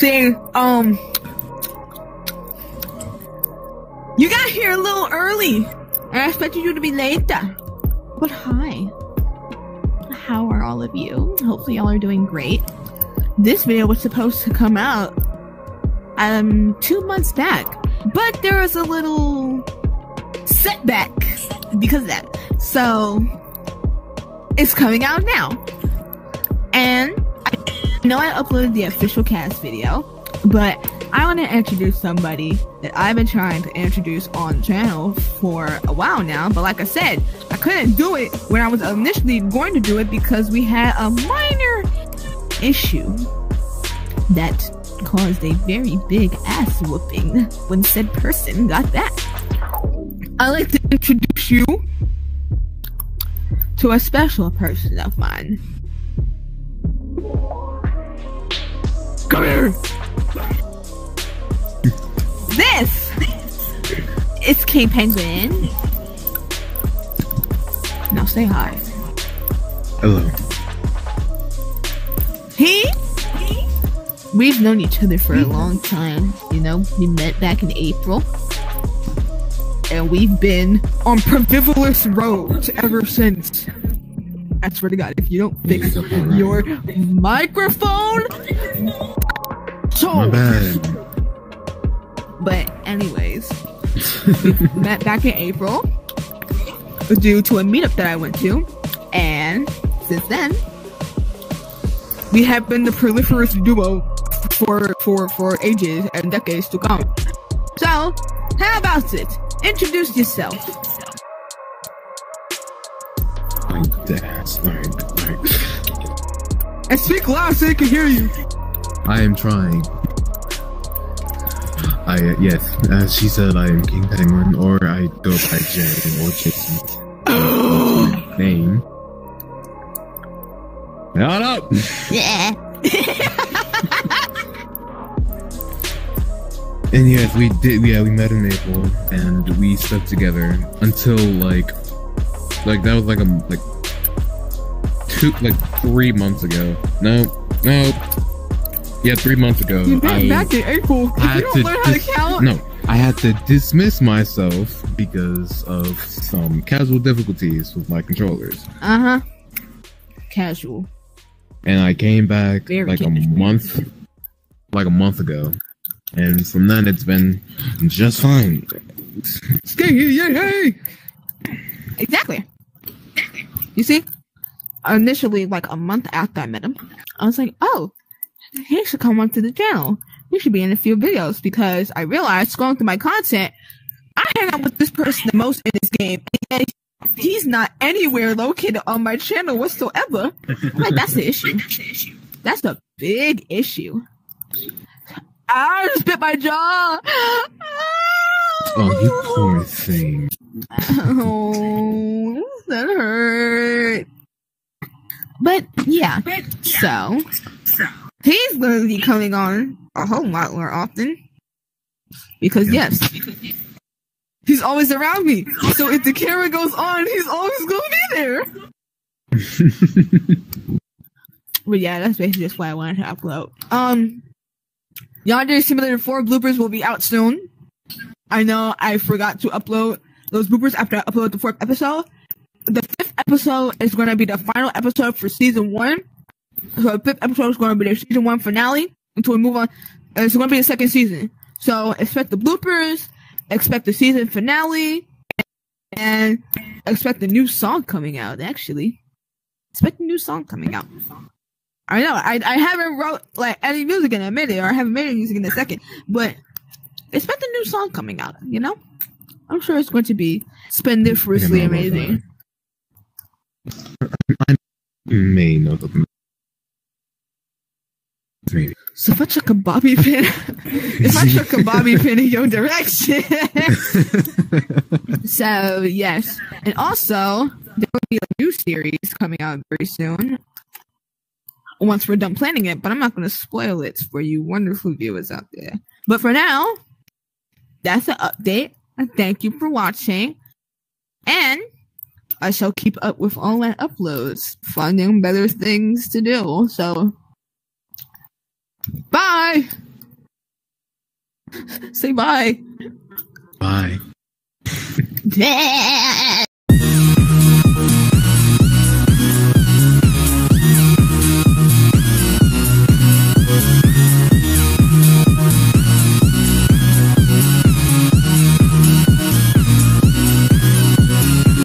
see, um, you got here a little early. I expected you to be later. But hi. How are all of you? Hopefully y'all are doing great. This video was supposed to come out um two months back, but there was a little setback because of that. So it's coming out now. Know I uploaded the official cast video, but I want to introduce somebody that I've been trying to introduce on the channel for a while now. But like I said, I couldn't do it when I was initially going to do it because we had a minor issue that caused a very big ass whooping when said person got back. I'd like to introduce you to a special person of mine. Come here! This is King Penguin. Now say hi. Hello. He? We've known each other for a long time. You know, we met back in April. And we've been on Provivolous Road ever since. I swear to God, if you don't fix your microphone, so My bad. But anyways, we met back in April due to a meetup that I went to, and since then we have been the proliferous duo for for for ages and decades to come. So, how about it? Introduce yourself. Like that. Like, like. And speak loud so they can hear you. I am trying. I uh, yes, as she said, I am King Penguin, or I go by Jay or Jason. That's my name. Not up. Yeah. And yes, we did. Yeah, we met in April, and we stuck together until like, like that was like a like two, like three months ago. No, no, yeah, three months ago. You met I- back in April. I you don't learn how to count, No, I had to dismiss myself because of some casual difficulties with my controllers, Uh huh. Casual. and I came back Very like a month, like a month ago, and from then it's been just fine. Yay, hey! Exactly. You see, initially, like a month after I met him, I was like, oh, he should come onto the channel. He should be in a few videos because I realized scrolling through my content, I hang out with this person the most in this game, and he's not anywhere located on my channel whatsoever. like, that's the issue. That's the big issue. I just bit my jaw. Oh, you poor thing. Oh, that hurt. But yeah, so he's going to be coming on a whole lot more often because Yeah. yes, he's always around me. So if the camera goes on, he's always going to be there. But yeah, that's basically just why I wanted to upload. Um, Yandere Simulator 4 bloopers will be out soon. I know I forgot to upload those bloopers after I upload the fourth episode. The fifth episode is going to be the final episode for season one. So the fifth episode is going to be the season one finale until we move on. It's going to be the second season. So expect the bloopers, expect the season finale, and expect the new song coming out. Actually, expect the new song coming out. I know I I haven't wrote like any music in a minute, or I haven't made any music in a second, but expect a new song coming out. You know, I'm sure it's going to be splendiferously I don't know about amazing. You may know the maybe. So if I a bobby pin, if I chuck a bobby pin in your direction, so yes, and also there will be a new series coming out very soon. Once we're done planning it, but I'm not going to spoil it for you wonderful viewers out there. But for now, that's an update. Thank you for watching. And I shall keep up with online uploads, finding better things to do. So, bye. Say bye. Bye.